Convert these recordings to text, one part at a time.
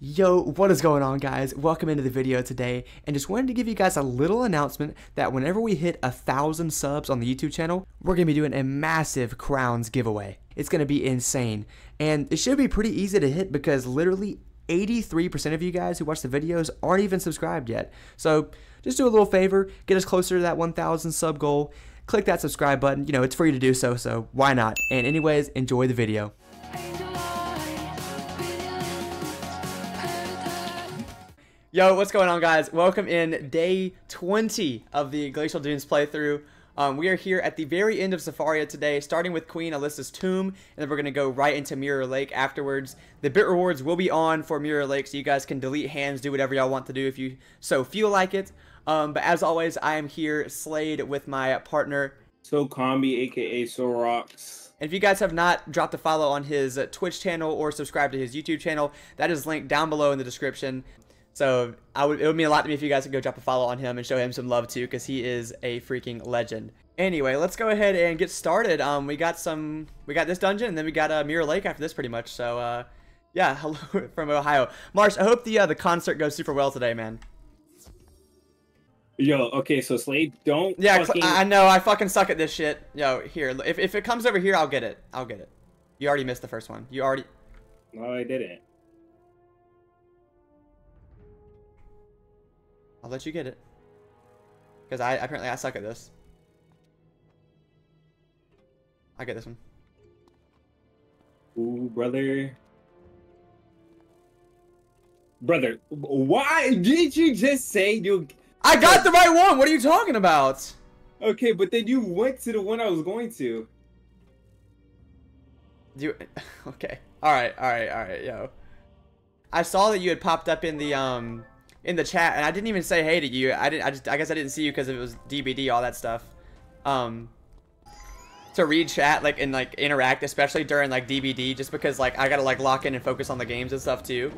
Yo, what is going on guys? Welcome into the video today and just wanted to give you guys a little announcement that whenever we hit a thousand subs on the YouTube channel, we're going to be doing a massive crowns giveaway. It's going to be insane and it should be pretty easy to hit because literally 83% of you guys who watch the videos aren't even subscribed yet. So just do a little favor, get us closer to that 1000 sub goal, click that subscribe button, you know, it's free to do so, so why not? And anyways, enjoy the video. Yo, what's going on, guys? Welcome in day 20 of the Glacial Dunes playthrough. Um, we are here at the very end of Zafaria today, starting with Queen Alyssa's tomb, and then we're going to go right into Mirror Lake afterwards. The bit rewards will be on for Mirror Lake, so you guys can delete hands, do whatever y'all want to do if you so feel like it. Um, but as always, I am here, Slade, with my partner. SoKami, aka Sorox. And if you guys have not dropped a follow on his Twitch channel or subscribed to his YouTube channel, that is linked down below in the description. So I would, it would mean a lot to me if you guys could go drop a follow on him and show him some love too, because he is a freaking legend. Anyway, let's go ahead and get started. Um, we got some, we got this dungeon, and then we got a uh, Mirror Lake after this, pretty much. So, uh, yeah, hello from Ohio, Marsh. I hope the uh, the concert goes super well today, man. Yo, okay, so Slade, don't. Yeah, fucking... I know. I fucking suck at this shit. Yo, here, if if it comes over here, I'll get it. I'll get it. You already missed the first one. You already. No, I didn't. I'll let you get it. Because I apparently I suck at this. I get this one. Ooh, brother. Brother, why did you just say you... I got the right one! What are you talking about? Okay, but then you went to the one I was going to. You... Okay. Alright, alright, alright, yo. I saw that you had popped up in the, um in the chat, and I didn't even say hey to you. I didn't. I just. I guess I didn't see you because it was DBD, all that stuff. Um, to read chat like and like interact, especially during like DBD, just because like I gotta like lock in and focus on the games and stuff too.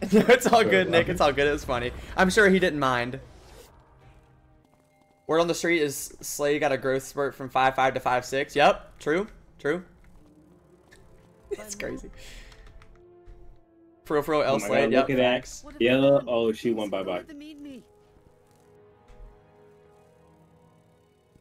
it's all good, Nick. It's all good. It's funny. I'm sure he didn't mind. Word on the street is Slay got a growth spurt from five five to five six. Yep, true, true. it's crazy. For real, L oh Slade. Yep, look at that. Yellow. Oh, she went bye bye.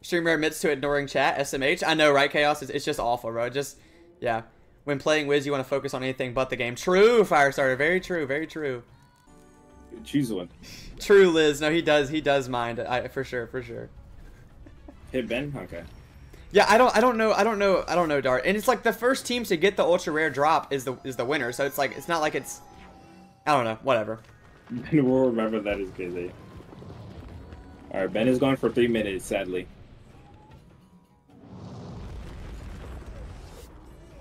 Streamer admits to ignoring chat. SMH. I know, right? Chaos. It's, it's just awful, bro. Just yeah. When playing Wiz, you want to focus on anything but the game. True, Firestarter. Very true. Very true. Choose one. True, Liz. No, he does. He does mind. I for sure. For sure. Hit Ben. Okay. Yeah, I don't, I don't know, I don't know, I don't know, Dart. And it's like the first team to get the ultra rare drop is the is the winner. So it's like it's not like it's, I don't know, whatever. Ben will remember that is busy. All right, Ben is gone for three minutes, sadly.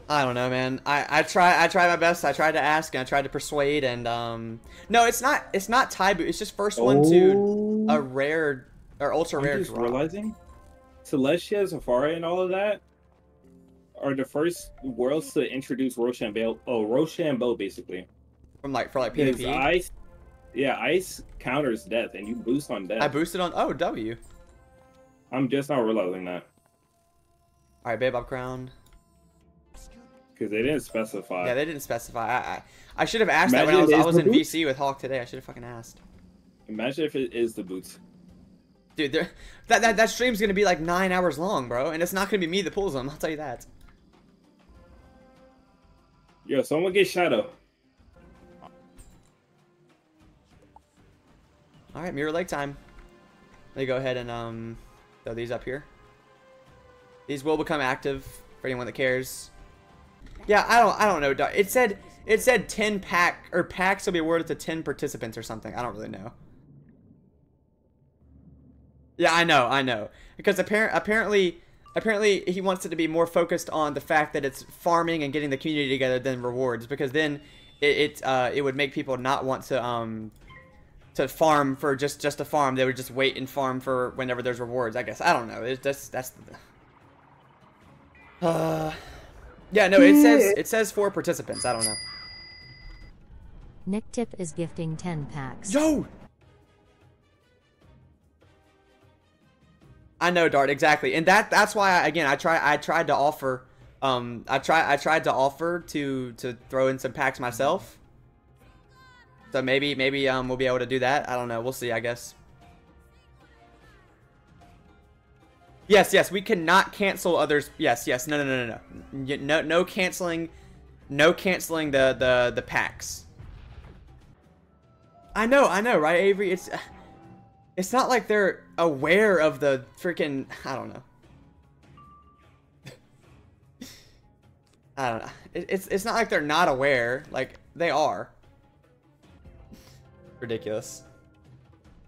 I don't know, man. I I try I try my best. I tried to ask and I tried to persuade and um no, it's not it's not boot. It's just first one oh. to a rare or ultra I'm rare just drop. realizing Celestia, Zafaria, and all of that are the first worlds to introduce Rochambeau. Oh, Rochambeau, basically. From like for like PvP. Ice, yeah, ice counters death, and you boost on death. I boosted on oh W. I'm just not realizing that. All right, babe, up crown. Because they didn't specify. Yeah, they didn't specify. I I, I should have asked Imagine that when I was, I was in? VC with Hawk today. I should have fucking asked. Imagine if it is the boots. Dude, that, that, that stream's gonna be like nine hours long, bro. And it's not gonna be me that pulls them, I'll tell you that. Yo, someone get Shadow. Alright, Mirror Lake time. Let me go ahead and um throw these up here. These will become active for anyone that cares. Yeah, I don't I don't know. It said it said 10 pack or packs will be awarded to 10 participants or something. I don't really know. Yeah, I know, I know. Because apparent, apparently, apparently he wants it to be more focused on the fact that it's farming and getting the community together than rewards. Because then it it, uh, it would make people not want to um to farm for just just a farm. They would just wait and farm for whenever there's rewards. I guess I don't know. It's just that's. The... Uh, yeah, no. It says it says four participants. I don't know. Nick Tip is gifting 10 packs. Yo, I know, Dart, exactly, and that that's why I, again I try I tried to offer, um I try I tried to offer to to throw in some packs myself, So maybe maybe um we'll be able to do that. I don't know. We'll see. I guess. Yes, yes, we cannot cancel others. Yes, yes, no, no, no, no, no, no, no canceling, no canceling the the the packs. I know, I know, right, Avery? It's it's not like they're aware of the freaking. I don't know. I don't know. It, it's it's not like they're not aware. Like they are. Ridiculous.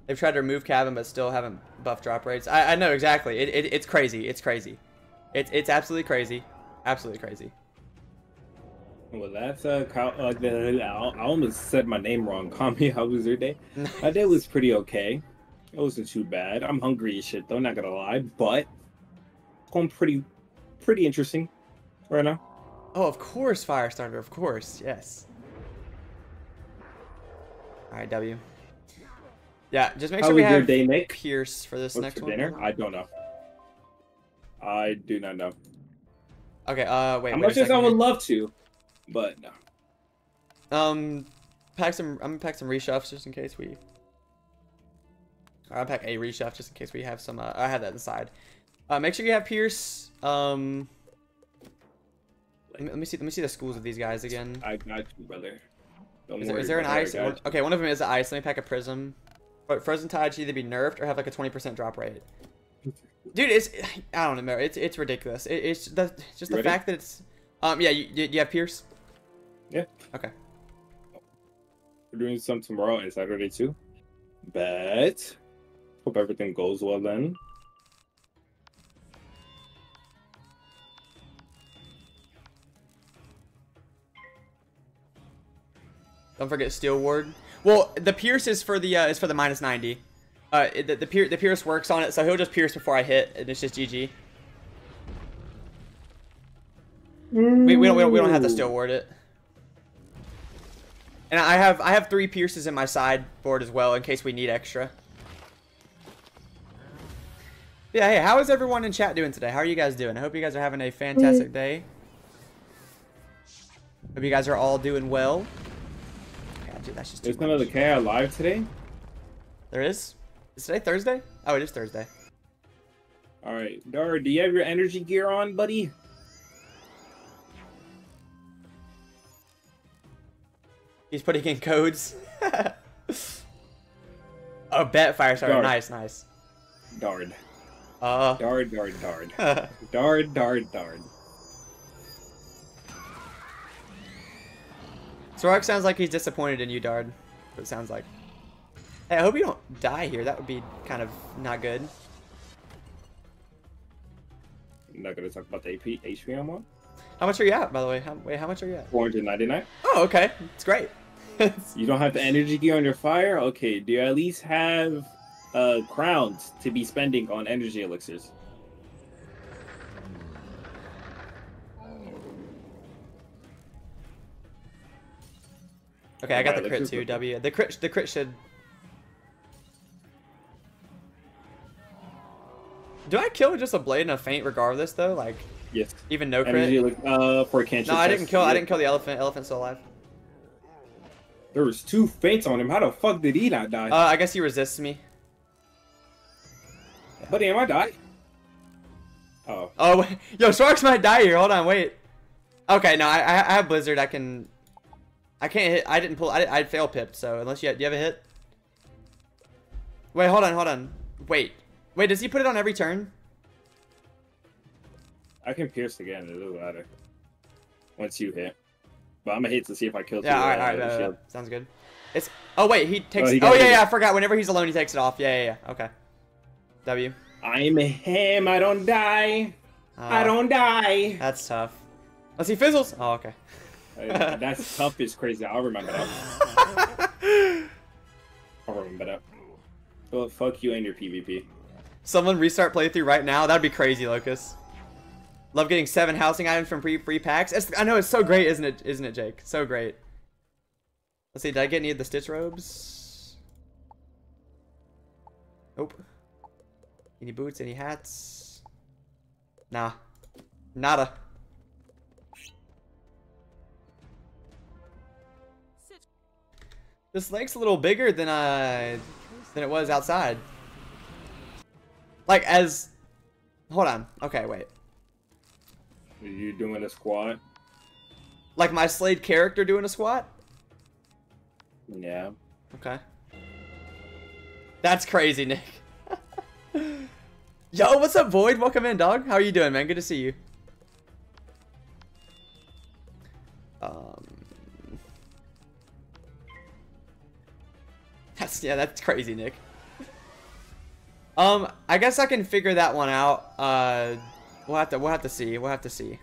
They've tried to remove cabin, but still haven't buffed drop rates. I, I know exactly. It, it, it's crazy. It's crazy. It's it's absolutely crazy. Absolutely crazy. Well, that's uh, uh the, I I almost said my name wrong. Call me. how was your day? My day was pretty okay. It wasn't too bad. I'm hungry as shit though, not gonna lie, but going pretty, pretty interesting right now. Oh, of course, Firestarter. Of course, yes. All right, W. Yeah, just make How sure we have day, Nick? Pierce for this What's next for one. dinner? I don't know. I do not know. Okay. Uh, wait. How much as I would love to, but no. Um, pack some. I'm gonna pack some reshuffs just in case we. I'll pack a reshuff just in case we have some. Uh, I have that inside. Uh, make sure you have Pierce. Um, let me, let me see. Let me see the schools of these guys again. I got you, brother. Don't Is there, worry, is there an ice? okay, one of them is the ice. Let me pack a prism. But frozen tide should either be nerfed or have like a 20% drop rate. Dude, it's I don't know. It's it's ridiculous. It, it's the, just the ready? fact that it's. Um, yeah. You, you, you have Pierce. Yeah. Okay. We're doing some tomorrow and Saturday too. But hope everything goes well then. Don't forget Steel Ward. Well, the Pierce is for the uh, is for the minus 90. Uh, the the, Pier- the Pierce works on it, so he'll just Pierce before I hit, and it's just GG. We, we don't we don't we don't have to Steel Ward it. And I have I have three Pierces in my sideboard as well in case we need extra. Yeah, hey, how is everyone in chat doing today? How are you guys doing? I hope you guys are having a fantastic day. Hope you guys are all doing well. God, dude, that's just too There's another much. KI live today. There is? Is today Thursday? Oh, it is Thursday. All right, Dar, do you have your energy gear on, buddy? He's putting in codes. oh, bet Firestarter. Guard. Nice, nice. Dard, Uh, Dard, Dard, Dard, Dard, Dard, Dard. Sorox sounds like he's disappointed in you, Dard. It sounds like. Hey, I hope you don't die here. That would be kind of not good. I'm not gonna talk about the AP HP I'm on. How much are you at, by the way? How, wait, how much are you at? 499. Oh, okay. It's great. You don't have the energy gear on your fire? Okay, do you at least have uh crowns to be spending on energy elixirs? okay, I got the crit too. W. The crit. The crit should. Do I kill with just a blade and a feint regardless though? Like Yes. even no crit? Energy uh for cantrip. No, I didn't kill. I didn't kill the elephant. Elephant's still alive. There was two feints on him. How the fuck did he not die? Uh, I guess he resists me. Buddy, am I die? Oh, Oh, wait. yo, Sharks might die here. Hold on, wait. Okay, no, I, I have Blizzard. I can. I can't hit. I didn't pull. I I fail pipped. So unless you do you have a hit? Wait, hold on, hold on. Wait, wait. Does he put it on every turn? I can pierce again. It doesn't matter. Once you hit. But I'm gonna hit to see if I kill. Yeah, all right, uh, all right, yeah, yeah, sounds good. It's. Oh wait, he takes. he Oh, yeah, rid yeah. I forgot. Whenever he's alone, he takes it off. Yeah, yeah, yeah. Okay. W. I'm him. I don't die. I Uh, don't die. That's tough. Let's see fizzles. Oh, okay. Uh, That's tough. Is crazy. I'll remember that. I'll remember that. Well, fuck you and your PvP. Someone restart playthrough right now. That'd be crazy, Locus. Love getting seven housing items from free free packs. It's, I know it's so great, isn't it? Isn't it, Jake? So great. Let's see. Did I get any of the stitch robes? Nope. Any boots? Any hats? Nah. Nada. This lake's a little bigger than uh than it was outside. Like as Hold on. Okay, wait. Are you doing a squat? Like my Slade character doing a squat? Yeah. Okay. That's crazy, Nick. Yo, what's up, Void? Welcome in, dog. How are you doing, man? Good to see you. Um, that's yeah, that's crazy, Nick. Um, I guess I can figure that one out. Uh, we'll have to we'll have to see. We'll have to see.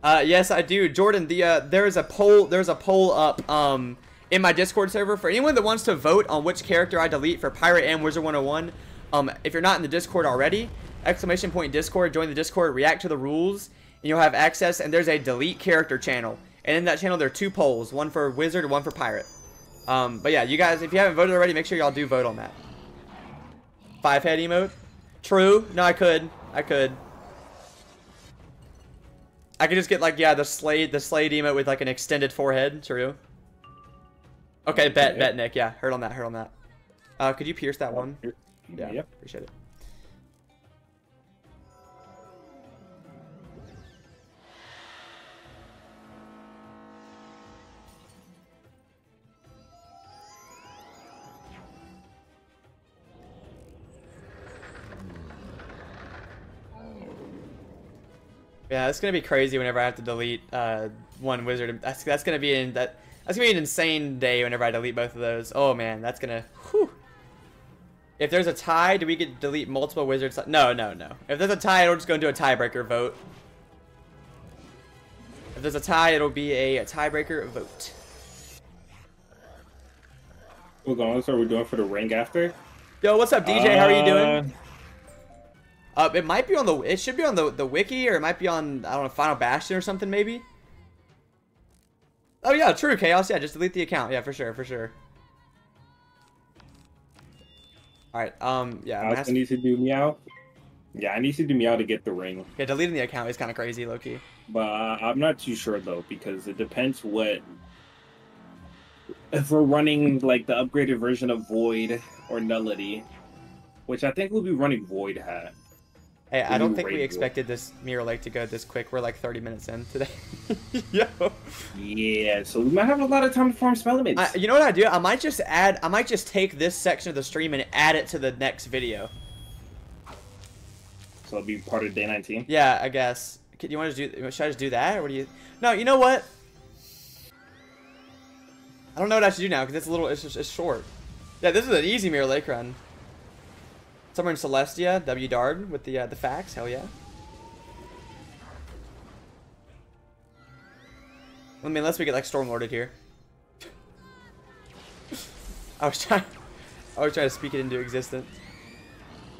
Uh, yes, I do, Jordan. The uh, there is a poll. There's a poll up um in my Discord server for anyone that wants to vote on which character I delete for Pirate and Wizard 101. Um, if you're not in the Discord already, exclamation point Discord, join the Discord, react to the rules, and you'll have access. And there's a delete character channel, and in that channel there are two polls, one for Wizard one for Pirate. Um, but yeah, you guys, if you haven't voted already, make sure y'all do vote on that. Five head emote. True. No, I could. I could. I could just get like yeah the Slade the Slade emote with like an extended forehead. True. Okay, bet bet Nick. Yeah, heard on that. Heard on that. Uh, could you pierce that one? Yeah, Yep. appreciate it. Yeah, it's gonna be crazy whenever I have to delete uh, one wizard. That's that's gonna be in that. That's gonna be an insane day whenever I delete both of those. Oh man, that's gonna. Whew. If there's a tie, do we get delete multiple wizards? No, no, no. If there's a tie, it'll just go into a tiebreaker vote. If there's a tie, it'll be a, tiebreaker vote. We're going. So we're doing for the ring after. Yo, what's up, DJ? How are you Uh, doing? Uh, it might be on the. It should be on the the wiki, or it might be on I don't know Final Bastion or something maybe. Oh yeah, true chaos. Yeah, just delete the account. Yeah, for sure, for sure. All right. Um. Yeah. I also need to do meow. Yeah, I need to do meow to get the ring, yeah. Deleting the account is kind of crazy, Loki. but uh, I'm not too sure though because it depends what. If we're running like the upgraded version of Void or Nullity, which I think we'll be running Void Hat. Hey, I don't think we expected this Mirror Lake to go this quick. We're like 30 minutes in today. Yo. Yeah, so we might have a lot of time to farm spell elements. I, you know what I do? I might just add. I might just take this section of the stream and add it to the next video. So it'll be part of day 19. Yeah, I guess. Could you want to do? Should I just do that, or what do you? No, you know what? I don't know what I should do now because it's a little. It's just it's short. Yeah, this is an easy Mirror Lake run. Somewhere in Celestia, W Dard with the uh, the facts. Hell yeah. I mean, unless we get like Stormlorded here. I was trying. I was trying to speak it into existence.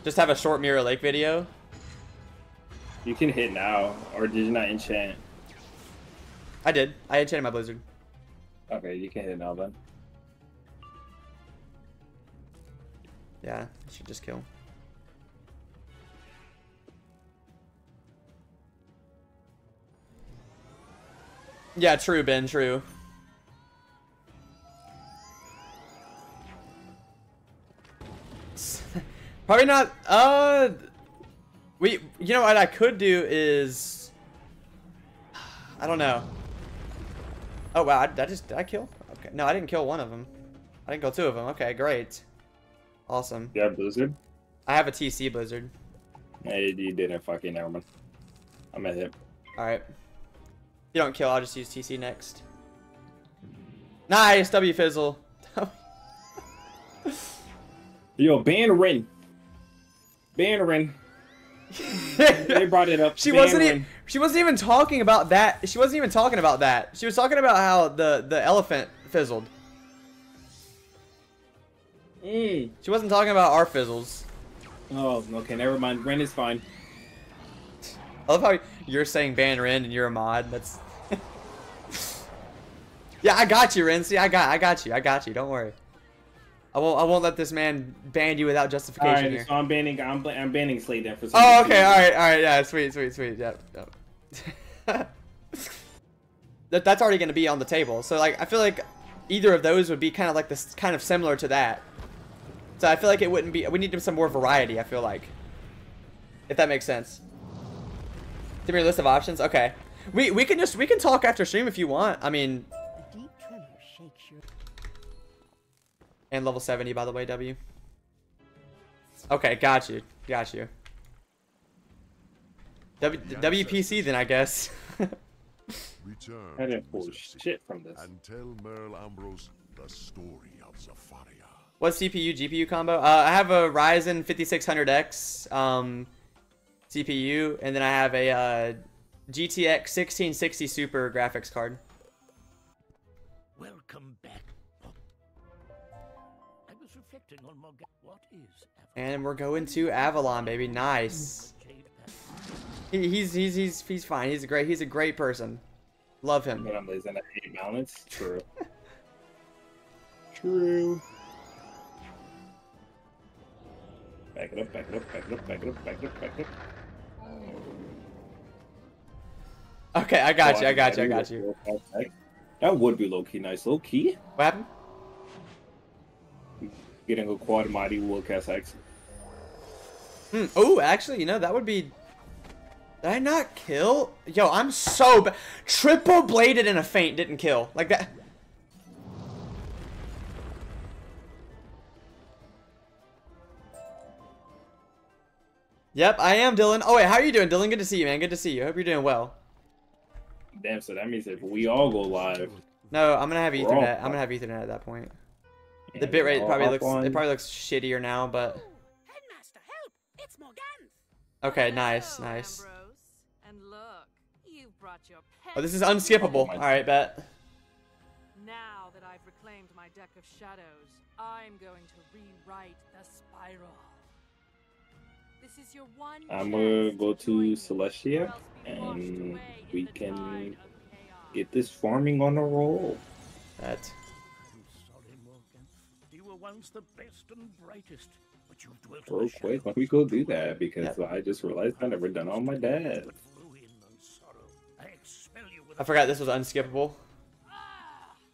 Just have a short Mirror Lake video. You can hit now, or did you not enchant? I did. I enchanted my blizzard. Okay, you can hit now then. Yeah, should just kill. Yeah, true, Ben, true. Probably not, uh... We, you know what I could do is... I don't know. Oh, wow, I, I just, did I kill? Okay, no, I didn't kill one of them. I didn't kill two of them. Okay, great. Awesome. You have Blizzard? I have a TC Blizzard. Hey, you didn't. Fucking never mind. I'm at hit. Alright. You don't kill, I'll just use TC next. Nice! W Fizzle. Yo, ban Rin. Ban Rin. They brought it up. she Ban wasn't even she wasn't even talking about that. She wasn't even talking about that. She was talking about how the the elephant fizzled. Mm. She wasn't talking about our fizzles. Oh, okay, never mind. Rin is fine. I love how you're saying ban Ren and you're a mod. That's Yeah, I got you, Ren. I got I got you. I got you. Don't worry. I won't I won't let this man ban you without justification Alright, here. so I'm banning. I'm, I'm banning Slade then for some Oh, okay, all right, all right, yeah, sweet, sweet, sweet, yep. yep. that that's already going to be on the table. So like I feel like either of those would be kind of like this kind of similar to that. So I feel like it wouldn't be we need some more variety, I feel like. If that makes sense. Give me a list of options. Okay. We we can just we can talk after stream if you want. I mean, A deep tremor shakes your and level 70 by the way, W. Okay, got you. Got you. W WPC then I guess. Return I didn't pull shit from this. And tell Merle Ambrose the story of Zafaria. What CPU GPU combo? Uh, I have a Ryzen 5600X um, CPU, and then I have a uh, GTX 1660 Super graphics card. Welcome back. I was reflecting on Morgan. What is Avalon? And we're going to Avalon, baby. Nice. He, he's he's he's he's fine. He's a great he's a great person. Love him. But I'm losing a hate balance. True. True. Back it up, back it up, back it up, back it up, back it up, back it up. Okay, I got Oh, you. I got you. I got you. Real fast, like, That would be low key nice. Low key, What happened? getting a quad mighty Willcast X. Hmm. Oh, actually, you know that would be. Did I not kill? Yo, I'm so ba- triple bladed in a feint didn't kill like that. Yep, I am Dylan. Oh wait, how are you doing, Dylan? Good to see you, man. Good to see you. Hope you're doing well. Damn, so that means if we all go live, No, I'm gonna have Ethernet. I'm gonna have Ethernet at that point. The bitrate probably looks on- it probably looks shittier now, but Headmaster, help! It's Morgan! okay, nice, nice. Ambrose. And look, you brought your pet. Oh, this is unskippable. All right, bet. Now that I've reclaimed my deck of shadows, I'm going to rewrite the spiral. I'm gonna go to join to me, Celestia or else be washed and we can tide of chaos. get this farming on a roll. Bet. I'm sorry, Morgan. You were once the best and brightest, but you've dwelt Real in the quick, let shadows. me go do that because Yep. I just realized I never done all my dad. With ruin and sorrow, I expel you with I forgot this was unskippable.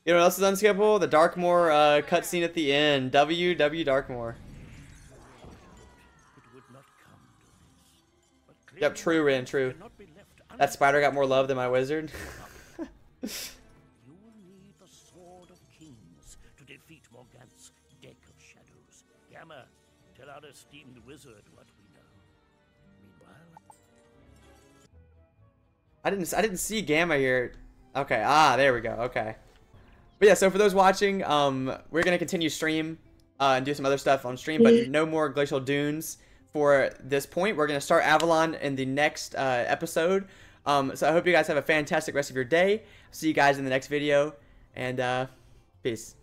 You know what else is unskippable? The Darkmoor uh, cutscene at the end. W W Darkmoor. It would not come to this. But Yep, true, clearly Rin, true. cannot be left That spider got more love than my wizard. You will need the Sword of Kings to defeat Morganthe's deck of shadows. Gamma, tell our esteemed wizard what we know. Meanwhile, I didn't I didn't see Gamma here. Okay, ah, there we go. Okay. But yeah, so for those watching, um, we're gonna continue stream uh, and do some other stuff on stream, but no more Glacial Dunes for this point. We're gonna start Avalon in the next uh, episode. Um, so I hope you guys have a fantastic rest of your day. See you guys in the next video, and uh, peace.